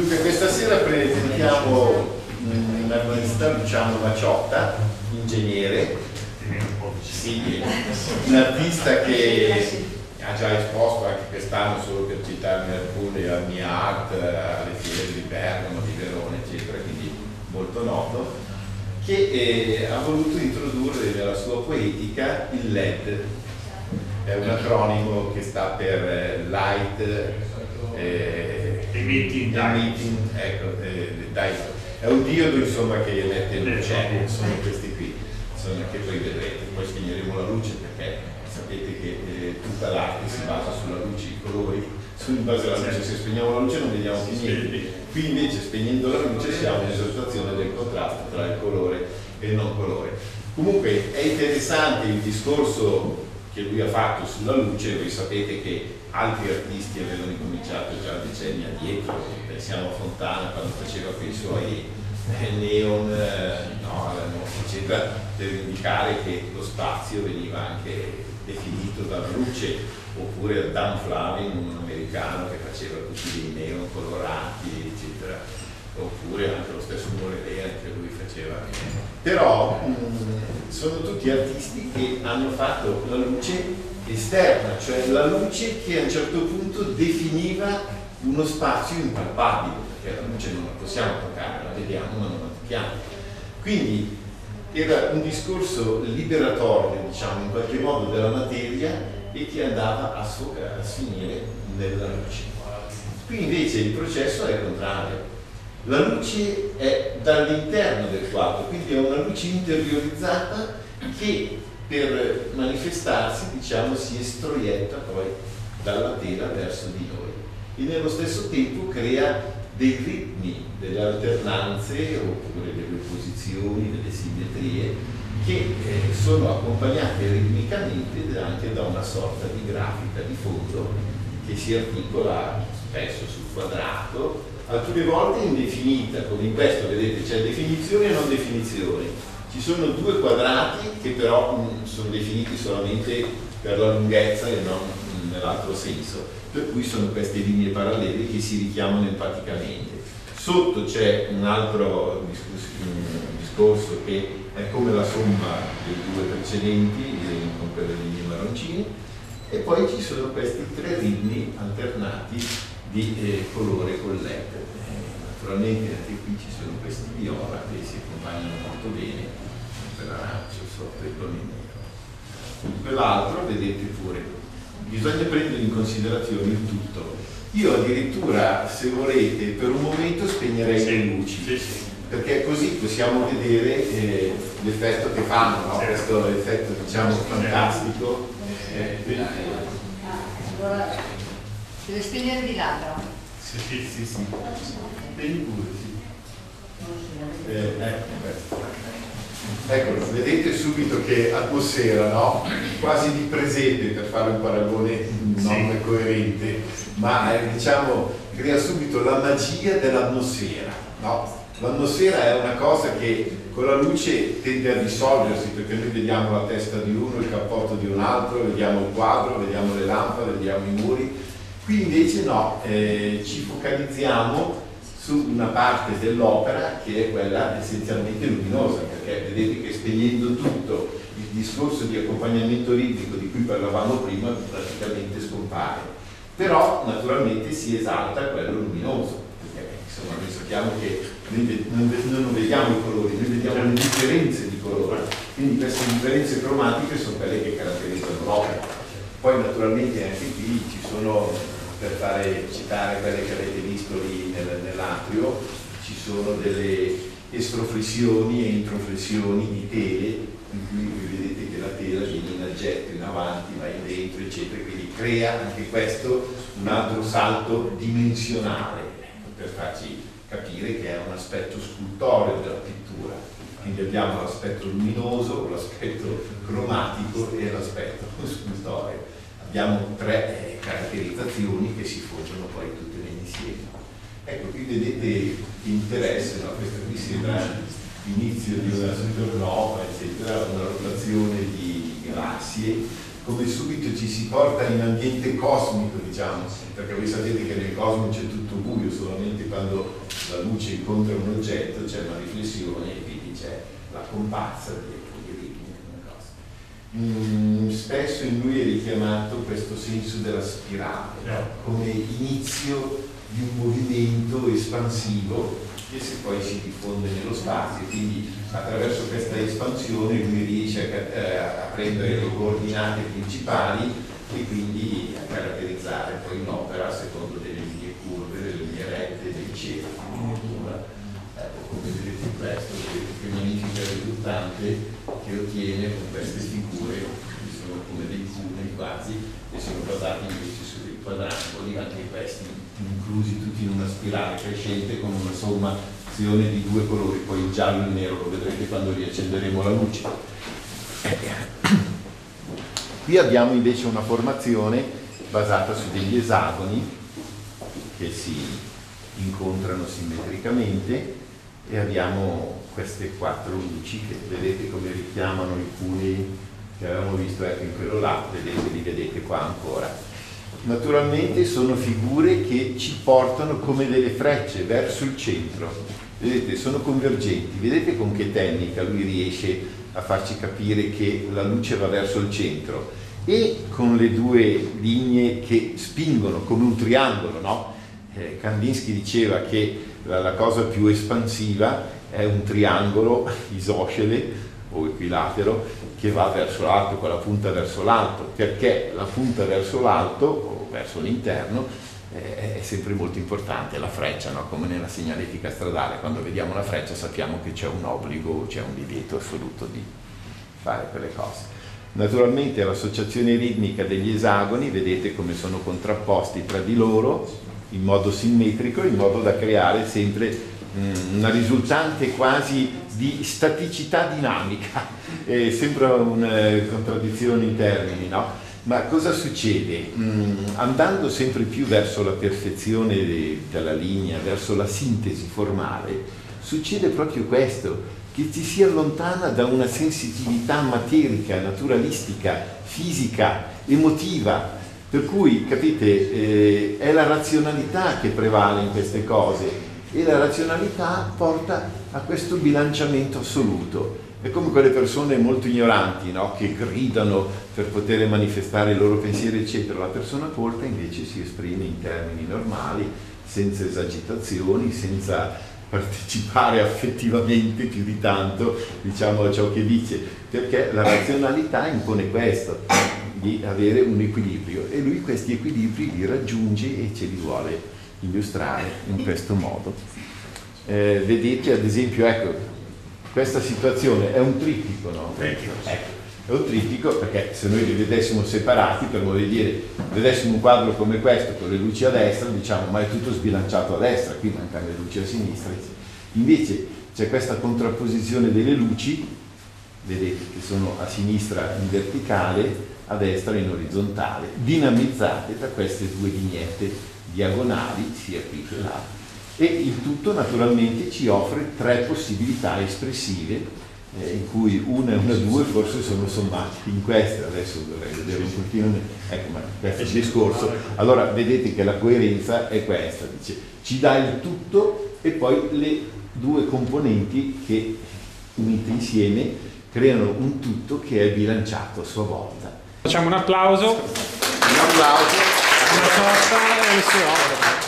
Dunque questa sera presentiamo l'artista Luciano Maciotta, ingegnere, sì, un artista che ha già esposto anche quest'anno, solo per citarne alcune, a Mia Art, alle fiere di Bergamo, di Verona, eccetera, quindi molto noto, che eh, ha voluto introdurre nella sua poetica il LED. È un acronimo che sta per eh, Light eh, Emitting, emitting ecco, eh, dai, è un diodo insomma che emette luce, sono questi qui, sono, che poi vedrete, poi spegneremo la luce perché sapete che eh, tutta l'arte si basa sulla luce, i colori, in base alla luce, se spegniamo la luce non vediamo più niente, qui invece spegnendo la luce siamo in esaltazione del contrasto tra il colore e il non colore. Comunque è interessante il discorso che lui ha fatto sulla luce, voi sapete che altri artisti avevano incominciato già decenni addietro, pensiamo a Fontana quando faceva quei suoi eh, neon, eh, no, eccetera, per indicare che lo spazio veniva anche definito dalla luce, oppure Dan Flavin, un americano che faceva tutti dei neon colorati, eccetera, oppure anche lo stesso Morelea, anche lui faceva. Però sono tutti artisti che hanno fatto la luce esterna, cioè la luce che a un certo punto definiva uno spazio impalpabile, perché la luce non la possiamo toccare, la vediamo ma non la tocchiamo. Quindi era un discorso liberatorio, diciamo, in qualche modo della materia e che andava a, a finire nella luce. Qui invece il processo è il contrario. La luce è dall'interno del quadro, quindi è una luce interiorizzata che per manifestarsi, diciamo, si estroietta poi dalla tela verso di noi. E nello stesso tempo crea dei ritmi, delle alternanze oppure delle posizioni, delle simmetrie che eh, sono accompagnate ritmicamente anche da una sorta di grafica di fondo che si articola spesso sul quadrato, alcune volte indefinita, come in questo vedete c'è definizione e non definizione, ci sono due quadrati che però mh, mm, sono definiti solamente per la lunghezza e non nell'altro senso, per cui sono queste linee parallele che si richiamano empaticamente. Sotto c'è un altro discorso che è come la somma dei due precedenti, con quelle linee marroncine, e poi ci sono questi tre ritmi alternati di eh, colore con LED. Eh, naturalmente anche qui ci sono questi viola che si accompagnano molto bene arancio sotto il nero. Quell'altro, vedete pure, bisogna prendere in considerazione il tutto. Io addirittura, se volete, per un momento spegnerei le luci, sì, sì. perché così possiamo vedere eh, l'effetto che fanno, no? questo effetto diciamo fantastico. Eh, deve spegnere di lato? Sì, sì, sì, sì. Spegni pure, sì. Eh, ecco, Ecco, vedete subito che atmosfera, no? Quasi di presepe per fare un paragone non sì. coerente, ma eh, diciamo crea subito la magia dell'atmosfera, no? L'atmosfera è una cosa che con la luce tende a dissolversi perché noi vediamo la testa di uno, il cappotto di un altro, vediamo il quadro, vediamo le lampade, vediamo i muri. Qui invece no, eh, ci focalizziamo su una parte dell'opera che è quella essenzialmente luminosa, perché vedete che spegnendo tutto il discorso di accompagnamento ritmico di cui parlavamo prima praticamente scompare. Però naturalmente si esalta quello luminoso, perché insomma noi sappiamo che noi non vediamo i colori, noi vediamo le differenze di colore, quindi queste differenze cromatiche sono quelle che caratterizzano l'opera. Poi naturalmente anche qui ci sono, per fare citare quelle che avete visto lì nell'atrio, ci sono delle estroflessioni e introflessioni di tele in cui vedete che la tela viene in aggetto, in avanti, va in dentro, eccetera, quindi crea anche questo un altro salto dimensionale per farci capire che è un aspetto scultoreo della pittura. Quindi abbiamo l'aspetto luminoso, l'aspetto cromatico e l'aspetto scultoreo. Abbiamo tre eh, caratterizzazioni che si fondono poi tutte insieme. Ecco, qui vedete l'interesse, no? questo qui sembra l'inizio di una supernova, eccetera, una rotazione di galassie come subito ci si porta in ambiente cosmico, diciamo, perché voi sapete che nel cosmo c'è tutto buio, solamente quando la luce incontra un oggetto c'è una riflessione e quindi c'è la comparsa ritmi. Mm, spesso in lui è richiamato questo senso della spirale, no? come inizio di un movimento espansivo che se poi si diffonde nello spazio, quindi attraverso questa espansione lui riesce a, eh, a prendere le coordinate principali e quindi a caratterizzare poi un'opera secondo delle linee curve, delle linee rette, dei cerchi. Ecco, come questo, vedete che magnifica risultante che ottiene con queste figure, che sono come dei cunei quasi, e sono basati invece su dei quadrangoli, anche questi inclusi tutti in una spirale crescente con una sommazione di due colori, poi il giallo e il nero lo vedrete quando riaccenderemo la luce. Qui abbiamo invece una formazione basata su degli esagoni che si incontrano simmetricamente e abbiamo queste quattro luci che vedete come richiamano i cunei che avevamo visto ecco in quello là, vedete, li vedete qua ancora naturalmente sono figure che ci portano come delle frecce verso il centro. Vedete, sono convergenti. Vedete con che tecnica lui riesce a farci capire che la luce va verso il centro e con le due linee che spingono come un triangolo, no? Eh, Kandinsky diceva che la, la cosa più espansiva è un triangolo isoscele o equilatero che va verso l'alto con la punta verso l'alto, perché la punta verso l'alto o verso l'interno eh, è sempre molto importante, la freccia, no? come nella segnaletica stradale, quando vediamo la freccia sappiamo che c'è un obbligo, c'è un divieto assoluto di fare quelle cose. Naturalmente l'associazione ritmica degli esagoni, vedete come sono contrapposti tra di loro in modo simmetrico, in modo da creare sempre mh, una risultante quasi di staticità dinamica, eh, sembra una contraddizione in termini, no? Ma cosa succede? Mm, andando sempre più verso la perfezione de, della linea, verso la sintesi formale, succede proprio questo, che ci si allontana da una sensitività materica, naturalistica, fisica, emotiva, per cui, capite, eh, è la razionalità che prevale in queste cose e la razionalità porta a questo bilanciamento assoluto. È come quelle persone molto ignoranti no? che gridano per poter manifestare i loro pensieri, eccetera. La persona colta invece si esprime in termini normali, senza esagitazioni, senza partecipare affettivamente più di tanto diciamo, a ciò che dice, perché la razionalità impone questo, di avere un equilibrio e lui questi equilibri li raggiunge e ce li vuole illustrare in questo modo. Eh, vedete ad esempio, ecco, questa situazione è un trittico, no? Ecco, è un trittico perché se noi li vedessimo separati, per modo di dire, vedessimo un quadro come questo con le luci a destra, diciamo ma è tutto sbilanciato a destra, qui mancano le luci a sinistra. Invece c'è questa contrapposizione delle luci, vedete che sono a sinistra in verticale, a destra in orizzontale, dinamizzate da queste due vignette diagonali, sia qui che là, e il tutto naturalmente ci offre tre possibilità espressive eh, in cui una e una due forse sono sommate in queste, adesso dovrei vedere un pochino, ecco ma questo è il discorso, allora vedete che la coerenza è questa, dice ci dà il tutto e poi le due componenti che unite insieme creano un tutto che è bilanciato a sua volta. Facciamo un applauso. Un applauso una sorta e le sue opere.